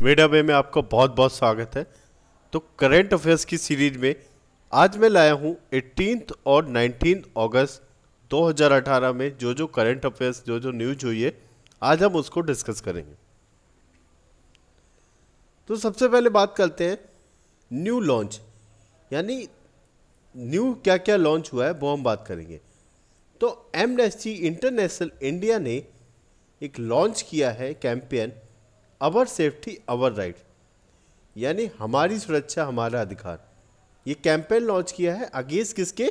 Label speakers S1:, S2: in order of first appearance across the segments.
S1: Media वे में आपका बहुत बहुत स्वागत है। तो करंट अफेयर्स की सीरीज़ में आज मैं लाया हूँ 18th और 19 अगस्त 2018 में जो जो करंट अफेयर्स जो जो न्यूज़ हुई है, आज हम उसको डिस्कस करेंगे। तो सबसे पहले बात करते हैं न्यू लॉन्च यानी न्यू क्या क्या लॉन्च हुआ है, वो हम बात करेंगे। तो एमनेस्टी इंटरनेशनल इंडिया ने एक लॉन्च किया है campaign our safety our right यानी हमारी सुरक्षा, हमारा अधिकार। ये कैंपेन लॉन्च किया है अगेंस्ट किसके?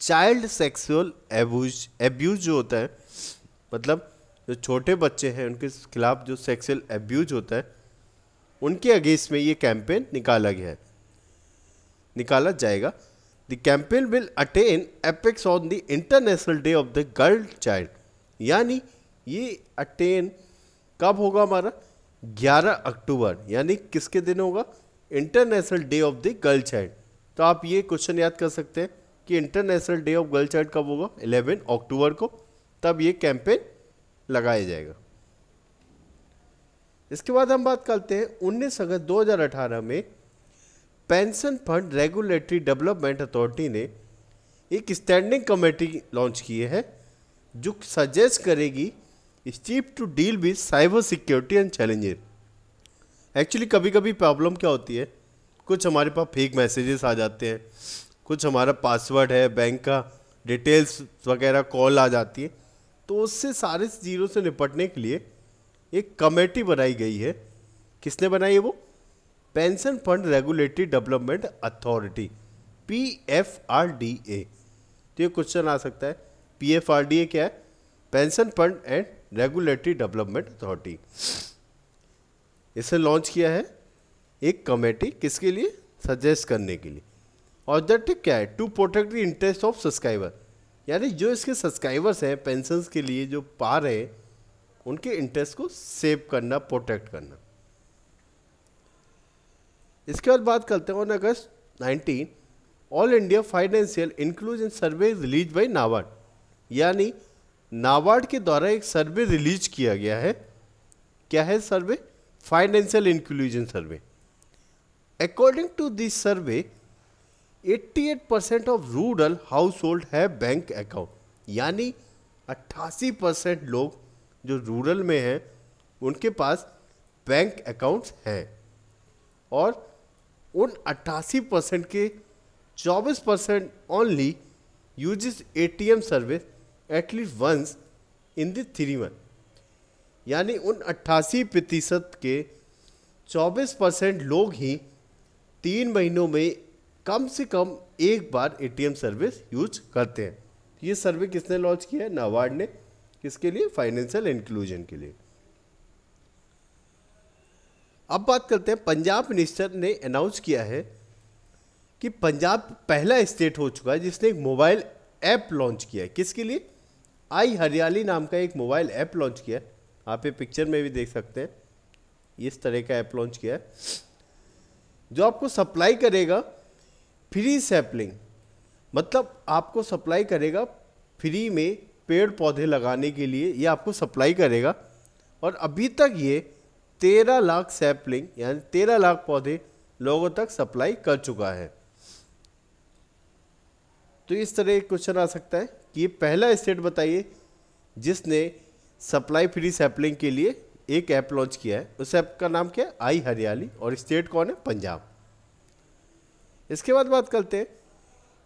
S1: चाइल्ड सेक्सुअल एब्यूज एब्यूज जो होता है मतलब जो छोटे बच्चे हैं, उनके खिलाफ जो सेक्सुअल एब्यूज होता है, उनके अगेंस्ट में ये कैंपेन निकाला गया है। निकाला जाएगा। The campaign will attain apex on the international day of the girl child यानी ये अटेन कब होगा हमारा? 11 अक्टूबर, यानी किसके दिन होगा? International day of the girl child तो आप ये क्वेश्चन याद कर सकते हैं कि international day of girl child कब होगा? 11 अक्टूबर को। तब ये कैंपेन लगाया जाएगा। इसके बाद हम बात करते हैं 19 अगस्त 2018 में pension fund regulatory development authority ने एक स्टैंडिंग कमेटी लॉन्च की है, जो सजेस्ट करेगी steep to deal with cyber security and challenges actually कभी कभी प्रॉब्लम क्या होती है? कुछ हमारे पास फेक मैसेजेस आ जाते हैं। कुछ हमारा पासवर्ड है बैंक का डिटेल्स वगैरह कॉल आ जाती है। तो उससे सारे ज़ीरो से निपटने के लिए एक कमेटी बनाई गई है। किसने बनाई है वो? Pension fund regulatory development authority P F R D A तो ये क्वेश्चन आ सकता है। P F R D A क्या है? Pension fund and regulatory development authority इसे लॉन्च किया है एक कमेटी किसके लिए? सजेस्ट करने के लिए। ऑब्जेक्टिव क्या है? To protect the interest of subscriber यानी जो इसके सब्सक्राइबर्स हैं पेंशंस के लिए जो पा रहे हैं, उनके इंटरेस्ट को सेव करना प्रोटेक्ट करना। इसके बाद बात करते हैं on August 19 all India financial inclusion survey release by NABARD यानी नाबार्ड के द्वारा एक सर्वे रिलीज़ किया गया है। क्या है survey? Financial inclusion survey according to this survey 88 percent of rural household है बैंक अकाउंट यानी 88 परसेंट लोग जो रूरल में हैं, उनके पास बैंक अकाउंट्स हैं। और उन 88 परसेंट के 24 percent only uses ATM service at least once in the three month यानी उन अट्ठासी प्रतिशत के 24 परसेंट लोग ही तीन महीनों में कम से कम एक बार एटीएम सर्विस यूज़ करते हैं। ये सर्वे किसने लॉन्च किया है? नाबार्ड ने। किसके लिए? फाइनेंशियल इंक्लूजन के लिए। अब बात करते हैं, पंजाब मिनिस्टर ने अनाउंस किया है कि पंजाब पहला स्टेट हो चुका है जिसने एक मोबाइल ऐप लॉन्च किया है। किसके लिए? आई हरियाली नाम का एक मोबाइल ऐप लॉन्च किया है। आप ये पिक्चर में भी देख सकते हैं। इस तरह का ऐप लॉन्च किया है। जो आपको सप्लाई करेगा, फ्री सैपलिंग। मतलब आपको सप्लाई करेगा फ्री में पेड़ पौधे लगाने के लिए, ये आपको सप्लाई करेगा। और अभी तक ये तेरह लाख सैपलिंग, यानी तेरह लाख पौधे लोगों तक सप्लाई कर चुका है। तो इस तरह क्वेश्चन आ सकता है। कि ये पहला स्टेट बताइए जिसने सप्लाई फ्री सैपलिंग के लिए एक ऐप लॉन्च किया है। उस ऐप का नाम क्या है? आई हरियाली। और स्टेट कौन है? पंजाब। इसके बाद बात करते हैं।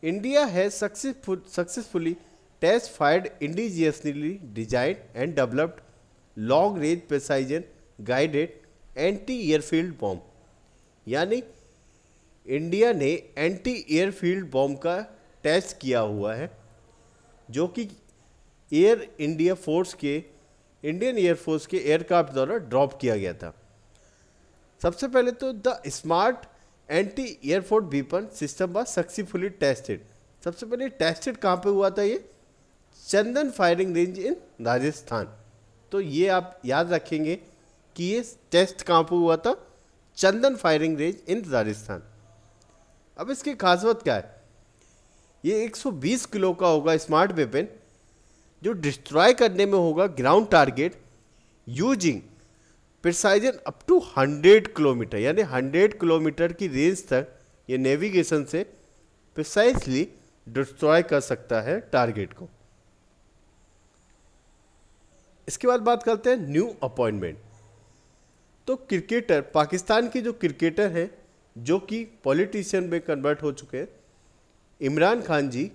S1: इंडिया है successful successfully test fired indigenously design and developed long range precision guided anti airfield bomb यानी इंडिया ने एंटी एयरफील्ड बॉम्ब का टेस्ट किया हुआ है। जो कि एयर इंडिया फोर्स के इंडियन एयरफोर्स के एयरक्राफ्ट द्वारा ड्रॉप किया गया था। सबसे पहले तो the smart anti airfield weapon system was successfully tested सबसे पहले टेस्टेड कहाँ पे हुआ था ये? Chandan firing range in Rajasthan तो ये आप याद रखेंगे कि ये टेस्ट कहाँ पे हुआ था? Chandan firing range in Rajasthan अब इसकी खास बात क्या है? ये 120 किलो का होगा स्मार्ट वेपन, जो डिस्ट्रॉय करने में होगा ground target using precision up to 100 kilometre, यानी 100 किलोमीटर की रेंज तक ये नेविगेशन से प्रिसाइसली डिस्ट्रॉय कर सकता है टारगेट को। इसके बाद बात करते हैं न्यू अपॉइंटमेंट। तो क्रिकेटर, पाकिस्तान के जो क्रिकेटर हैं, जो कि पॉलिटिशियन में कन्वर्ट हो चुके हैं इमरान खान जी,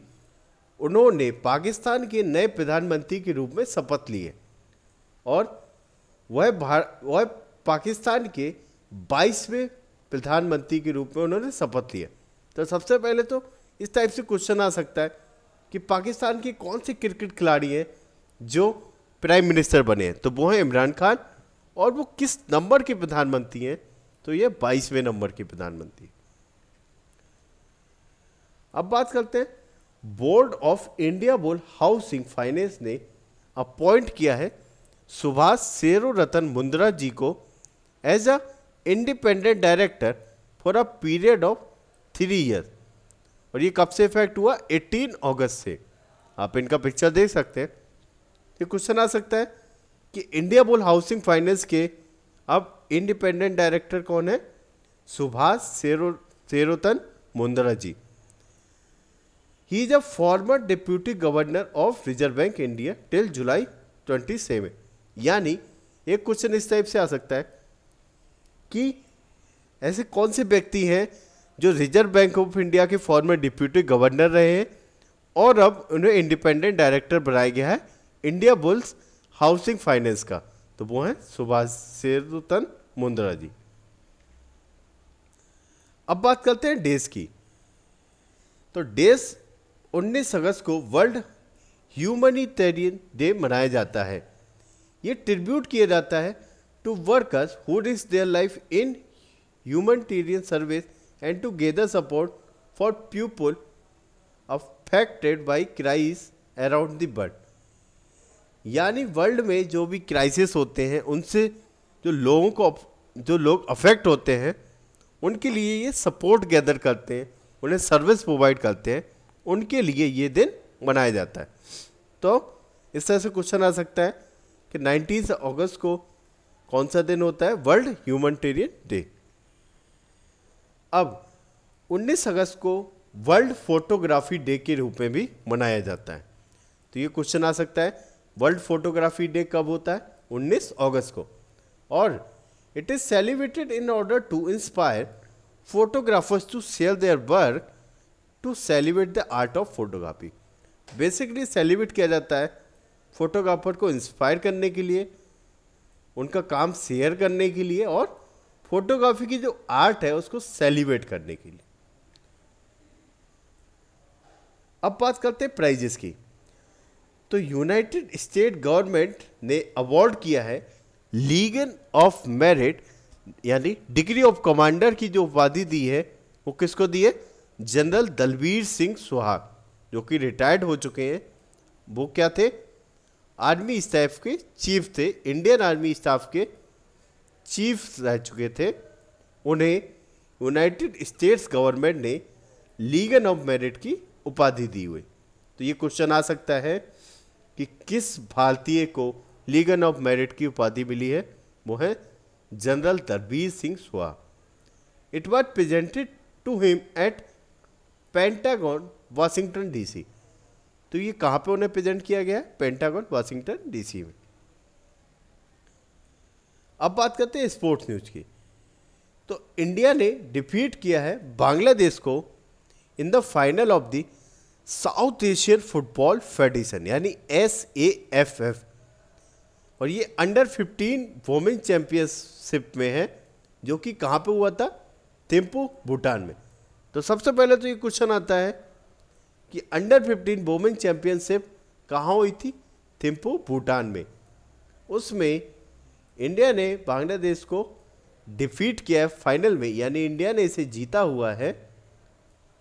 S1: उन्होंने पाकिस्तान के नए प्रधानमंत्री के रूप में शपथ ली है और वह वह पाकिस्तान के बाईसवें प्रधानमंत्री के रूप में उन्होंने शपथ लिया तो सबसे पहले तो इस टाइप से क्वेश्चन आ सकता है कि पाकिस्तान के कौन से क्रिकेट खिलाड़ी हैं जो प्राइम मिनिस्टर बने हैं? तो वो हैं इमरान खान और वो किस नंबर के प्रधानमंत्री हैं? तो ये बाईसवें नंबर के प्रधानमंत्री अब बात करते हैं। बोर्ड ऑफ़ इंडिया बोल हाउसिंग फाइनेंस ने अपॉइंट किया है सुभाष सेरो रतन मुंद्रा जी को as a independent director for a period of three year और ये कब से इफ़ेक्ट हुआ? 18 अगस्त से। आप इनका पिक्चर देख सकते हैं। ये क्वेश्चन आ सकता है कि इंडिया बोल हाउसिंग फाइनेंस के अब इंडिपेंडेंट डायरेक्टर कौन है? Subhash sero सेरोतन Mundra ji. He is a former deputy governor of reserve bank India till July twenty seven यानी एक क्वेश्चन इस टाइप से आ सकता है कि ऐसे कौन से व्यक्ति हैं जो रिज़र्व बैंक ऑफ़ इंडिया के फॉर्मर डिप्यूटी गवर्नर रहे हैं और अब उन्हें इंडिपेंडेंट डायरेक्टर बनाया गया है इंडिया बुल्स हाउसिंग फाइनेंस का। तो वो है सुभाष सेरुतन मुंद्रा जी। अब बात करते हैं डेस की। तो डेज़ 19 अगस्त को वर्ल्ड ह्यूमनिटेरियन डे मनाया जाता है। ये ट्रिब्यूट किया जाता है to workers who risk their life in humanitarian service and together support for people affected by crisis around the world यानी वर्ल्ड में जो भी क्राइसिस होते हैं, उनसे जो लोगों को जो लोग अफेक्ट होते हैं, उनके लिए ये सपोर्ट गैदर करते हैं, उन्हें सर्विस प्रोवाइड करते हैं। उनके लिए ये दिन मनाया जाता है। तो इस तरह से क्वेश्चन आ सकता है कि नाइनटीन अगस्त को कौन सा दिन होता है? World humanitarian day. अब 19 अगस्त को वर्ल्ड फोटोग्राफी डे के रूप में भी मनाया जाता है। तो ये क्वेश्चन आ सकता है, वर्ल्ड फोटोग्राफी डे कब होता है? 19 अगस्त को। और it is celebrated in order to inspire photographers to share their work to celebrate the art of photography basically celebrate किया जाता है फोटोग्राफर को इंस्पायर करने के लिए, उनका काम शेयर करने के लिए और फोटोग्राफी की जो आर्ट है उसको सेलिब्रेट करने के लिए. अब बात करते हैं प्राइजेस की. तो यूनाइटेड स्टेट गवर्नमेंट ने अवार्ड किया है लीगन ऑफ़ मेरिट यानी डिग्री ऑफ़ कमांडर की जो उपाधि दी है, वो किसको दी है? जनरल दलबीर सिंह सुहाग, जो कि रिटायर्ड हो चुके हैं, वो क्या थे? आर्मी स्टाफ के चीफ थे, इंडियन आर्मी स्टाफ के चीफ रह चुके थे। उन्हें यूनाइटेड स्टेट्स गवर्नमेंट ने लीगन ऑफ़ मेरिट की उपाधि दी हुई। तो ये क्वेश्चन आ सकता है कि किस भारतीय को लीगन ऑफ़ मेरिट की उपाधि मिली है? वो है general Tarbir Singh Suha it was presented to him at Pentagon, Washington DC तो ये कहाँ पे उन्हें प्रेजेंट किया गया? है पेंटागन, वाशिंगटन डीसी में। अब बात करते हैं स्पोर्ट्स न्यूज़ की। तो इंडिया ने डिफीट किया है बांग्लादेश को in the final of the South Asian football federation, यानी एस ए एफ़ एफ़ और ये अंडर 15 वोमेन चैंपियनशिप में है, जो कि कहाँ पे हुआ था? थिम्पू, भूटान में। तो सबसे पहले तो ये क्वेश्चन आता है कि अंडर 15 वोमेन चैंपियनशिप कहाँ हुई थी? थिम्पू, भूटान में। उसमें इंडिया ने बांग्लादेश को डिफीट किया है फाइनल में। यानी इंडिया ने इसे जीता हुआ है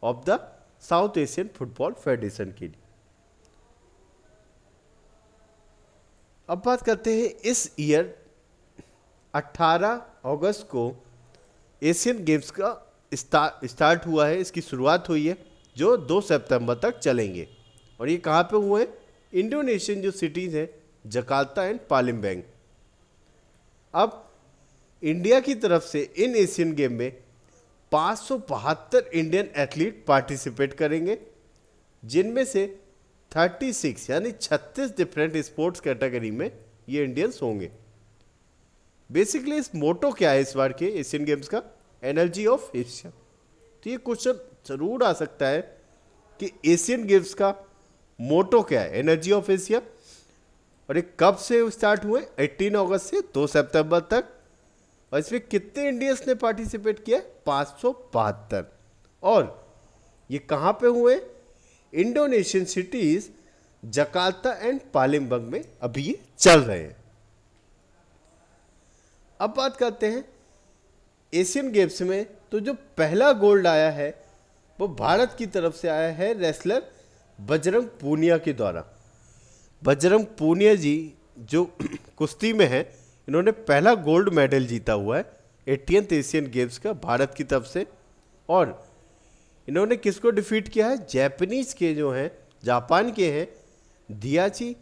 S1: of the South Asian football federation के लिए। अब बात करते हैं इस ईयर 18 अगस्त को एशियन गेम्स का स्टार्ट हुआ है, इसकी शुरुआत हुई है, जो 2 सितंबर तक चलेंगे। और ये कहाँ पे हुए हैं? इंडोनेशियन जो सिटीज़ हैं, जकार्ता एंड पालिम बैंक अब इंडिया की तरफ़ से इन एशियन गेम में पाँच इंडियन एथलीट पार्टिसिपेट करेंगे, जिनमें से 36 यानी 36 डिफरेंट स्पोर्ट्स कैटेगरी में ये इंडियंस होंगे। बेसिकली इस मोटो क्या है इस बार के एशियन गेम्स का? Energy of Asia. तो ये क्वेश्चन ज़रूर आ सकता है कि एशियन गेम्स का मोटो क्या है, एनर्जी ऑफ़ एशिया। और ये कब से स्टार्ट हुए? 18 अगस्त से 2 सितंबर तक। और इसमें कितने इंडियंस ने पार्टिसिपेट किया पाँच और ये कहाँ पे हुए? Indonesian cities, Jakarta and Palembang में अभी ये चल रहे हैं। अब बात करते हैं एशियन गेम्स में तो जो पहला गोल्ड आया है, वो भारत की तरफ़ से आया है रेसलर बजरंग पूनिया के द्वारा। बजरंग पूनिया जी जो कुश्ती में है, इन्होंने पहला गोल्ड मेडल जीता हुआ है एटीन एशियन गेम्स का भारत की तरफ़ से। और इन्होंने किसको डिफीट किया है? जैपनीज के जो हैं, जापान के हैं, दियाची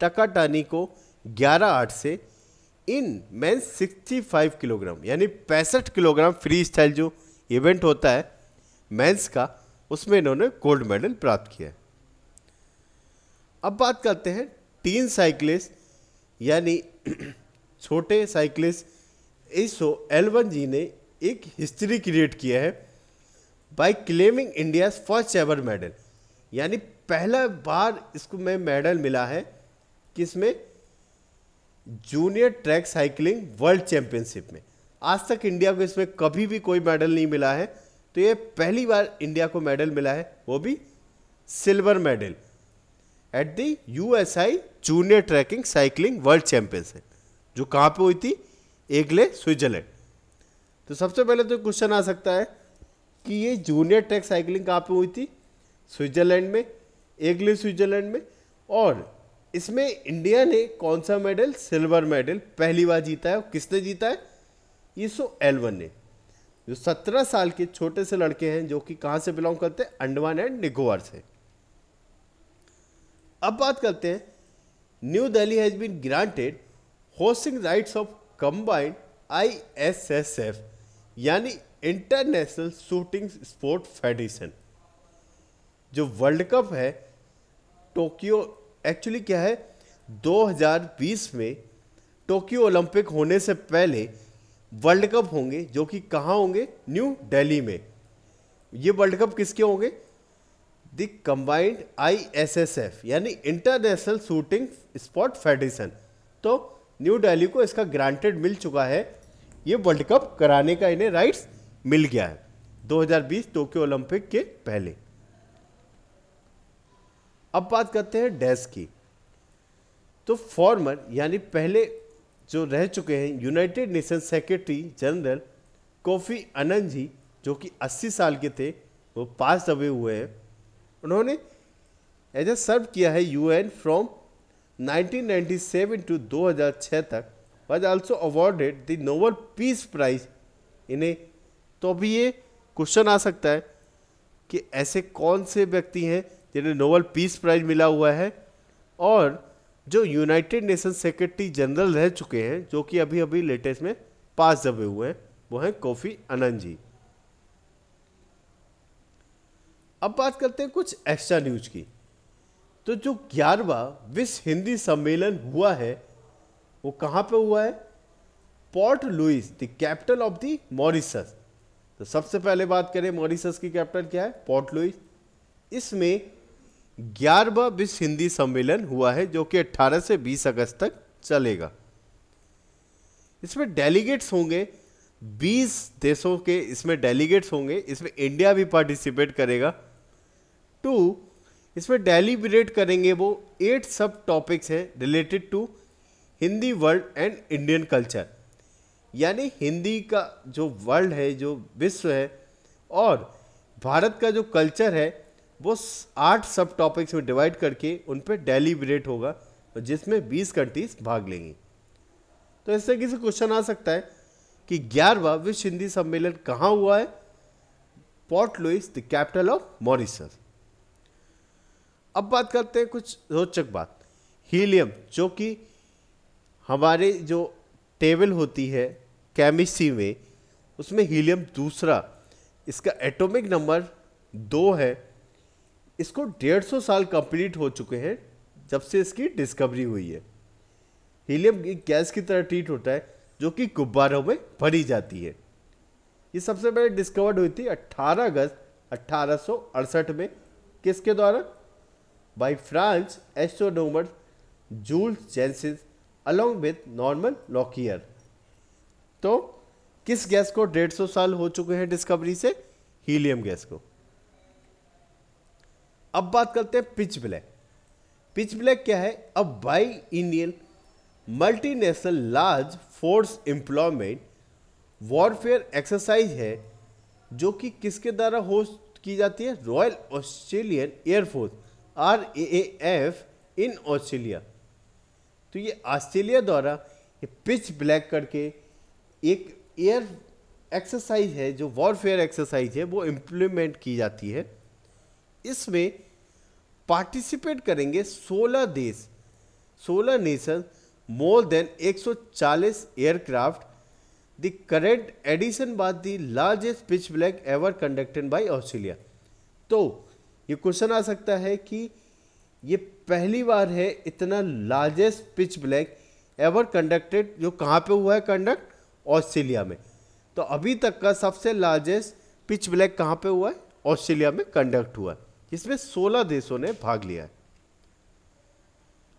S1: टकाटानी को 11 आठ से इन मैं 65 किलोग्राम, यानी पैंसठ किलोग्राम फ्री स्टाइल जो इवेंट होता है, मेंस का, उसमें इन्होंने गोल्ड मेडल प्राप्त किया है। अब बात करते हैं टीन साइकिलिस्ट यानी छोटे साइकिलिस्ट इसो एलवन जी ने एक हिस्ट्री क्रिएट किया है by claiming India first ever medal यानी पहला बार इसको में मेडल मिला है, किसमें? Junior track cycling world championship में। आज तक इंडिया को इसमें कभी भी कोई मेडल नहीं मिला है। तो ये पहली बार इंडिया को मेडल मिला है, वो भी silver medal. At the UCI junior tracking cycling world championship जो कहाँ पे हुई थी? Aigle, Switzerland. तो सबसे पहले तो क्वेश्चन आ सकता है कि ये जूनियर ट्रैक साइकिलिंग कहाँ पे हुई थी? स्विट्जरलैंड में, एगले, स्विट्जरलैंड में और इसमें इंडिया ने कौन सा मेडल? Silver medal. पहली बार जीता है। और किसने जीता है? ये सो एलवन ने। जो सत्रह साल के छोटे से लड़के हैं, जो कि कहाँ से बिलोंग करते हैं? अंडमान एंड निकोबार से। अब बात करते हैं। New Delhi has been granted hosting rights of combined ISSF, यानी इंटरनेशनल शूटिंग स्पोर्ट फेडरेशन। जो वर्ल्ड कप है, टोक्यो एक्चुअली क्या है? 2020 में टोक्यो ओलंपिक होने से पहले वर्ल्ड कप होंगे, जो कि कहाँ होंगे? न्यू दिल्ली में। ये वर्ल्ड कप किसके होंगे? The combined I S S F यानी इंटरनेशनल शूटिंग स्पोर्ट फेडरेशन तो न्यू दिल्ली को इसका ग्रांटेड मिल चुका है। ये वर्ल्ड कप कराने का इन्हें राइट्स मिल गया है। 2020 टोक्यो ओलंपिक के पहले। अब बात करते हैं डैश की। तो फॉर्मर, यानी पहले जो रह चुके हैं, United Nation secretary general Kofi Annan ji, जो कि 80 साल के थे, वो पास दबे हुए हैं। उन्होंने एज ए सर्व किया है यूएन फ्रॉम 1997 टू 2006 तक was also awarded the Nobel peace prize इन्हें तो अभी ये क्वेश्चन आ सकता है कि ऐसे कौन से व्यक्ति हैं जिन्हें नोबल पीस प्राइज मिला हुआ है और जो यूनाइटेड नेशन सेक्रेटरी जनरल रह चुके हैं, जो कि अभी अभी लेटेस्ट में पास दबे हुए हैं, वो हैं कोफी आनंद जी। अब बात करते हैं कुछ एक्स्ट्रा न्यूज़ की। तो जो ग्यारहवा विश्व हिंदी सम्मेलन हुआ है, वो कहाँ पे हुआ है? Port Louis, the capital of the Mauritius तो सबसे पहले बात करें मॉरिसस की कैपिटल क्या है? Port Louis. इसमें ग्यारहवा विश्व हिंदी सम्मेलन हुआ है, जो कि 18 से 20 अगस्त तक चलेगा। इसमें डेलीगेट्स होंगे 20 देशों के इसमें डेलीगेट्स होंगे, इसमें इंडिया भी पार्टिसिपेट करेगा। टू, इसमें डेलीबरेट करेंगे वो एट सब टॉपिक्स हैं related to Hindi world and Indian culture. यानी हिंदी का जो वर्ल्ड है, जो विश्व है, और भारत का जो कल्चर है वो आठ सब टॉपिक्स में डिवाइड करके उन पर डेलीबरेट होगा, जिसमें 20 कंट्रीज़ भाग लेंगी। तो इस तरीके से क्वेश्चन आ सकता है कि ग्यारहवा विश्व हिंदी सम्मेलन कहाँ हुआ है? Port Louis the capital of Mauritius अब बात करते हैं कुछ रोचक बात। हीलियम जो कि हमारे जो टेबल होती है केमिस्ट्री में, उसमें हीलियम दूसरा, इसका एटॉमिक नंबर दो है। इसको डेढ़ सौ साल कंप्लीट हो चुके हैं जब से इसकी डिस्कवरी हुई है। हीलियम एक गैस की तरह ट्रीट होता है, जो कि गुब्बारों में भरी जाती है। ये सबसे पहले डिस्कवर्ड हुई थी 18 अगस्त अठारह में। किसके द्वारा? By France astronomer Jules Janssen along with Norman Lockyer तो किस गैस को 150 साल हो चुके हैं डिस्कवरी से? हीलियम गैस को। अब बात करते हैं पिच ब्लैक पिच ब्लैक क्या है? अब by Indian multinational large force employment warfare exercise है, जो कि किसके द्वारा होस्ट की जाती है? Royal Australian air force R A F in Australia. तो ये ऑस्ट्रेलिया द्वारा ये पिच ब्लैक करके एक एयर एक्सरसाइज है, जो वॉरफेयर एक्सरसाइज है, वो इम्प्लीमेंट की जाती है। इसमें पार्टिसिपेट करेंगे 16 देश 16 nation more than 140 aircraft the current edition बाद the largest pitch black ever conducted by Australia तो ये क्वेश्चन आ सकता है कि ये पहली बार है इतना largest pitch black ever conducted जो कहाँ पे हुआ है कंडक्ट ऑस्ट्रेलिया में. तो अभी तक का सबसे लार्जेस्ट पिच ब्लैक कहाँ पे हुआ है? ऑस्ट्रेलिया में कंडक्ट हुआ है. जिसमें 16 देशों ने भाग लिया है।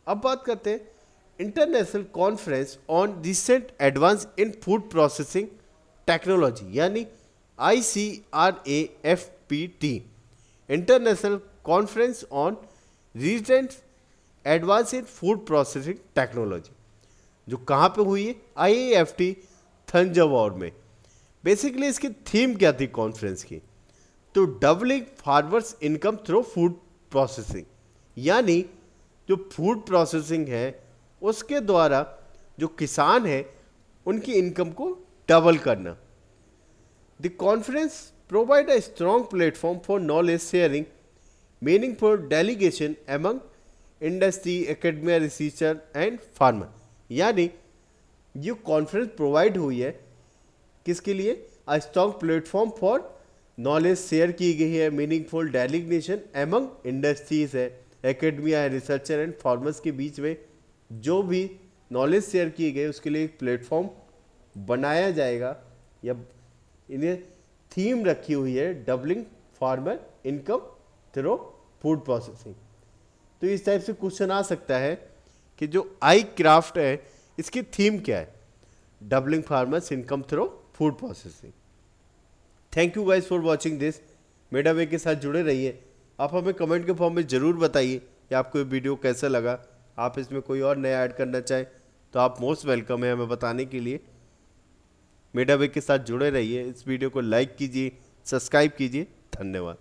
S1: अब बात करते हैं international conference on recent advance in food processing technology यानी I C R A F P T international conference on recent advance in food processing technology जो कहाँ पे हुई है? आई ए एफ़ टी थंजावोर में। बेसिकली इसकी थीम क्या थी कॉन्फ्रेंस की? तो doubling farmers income through food processing यानी जो फ़ूड प्रोसेसिंग है, उसके द्वारा जो किसान है, उनकी इनकम को डबल करना। The conference provide a strong platform for knowledge sharing meaning for delegation among industry academia researcher and farmer यानी ये कॉन्फ्रेंस प्रोवाइड हुई है, किसके लिए? A strong platform for knowledge share की गई है मीनिंगफुल डेलीगेशन एमंग इंडस्ट्रीज़ है। एकेडमिया है रिसर्चर एंड फार्मर्स के बीच में जो भी नॉलेज शेयर की गई उसके लिए एक प्लेटफॉर्म बनाया जाएगा। या इन्हें थीम रखी हुई है doubling farmer income through food processing तो इस टाइप से क्वेश्चन आ सकता है कि जो आई क्राफ्ट है, इसकी थीम क्या है? Doubling farmers income through food processing thank you guys for watching this मेडा वे के साथ जुड़े रहिए आप हमें कमेंट के फॉर्म में ज़रूर बताइए कि आपको ये वीडियो कैसा लगा आप इसमें कोई और नया ऐड करना चाहें तो आप मोस्ट वेलकम है हमें बताने के लिए मेडा वे के साथ जुड़े रहिए इस वीडियो को लाइक कीजिए सब्सक्राइब कीजिए धन्यवाद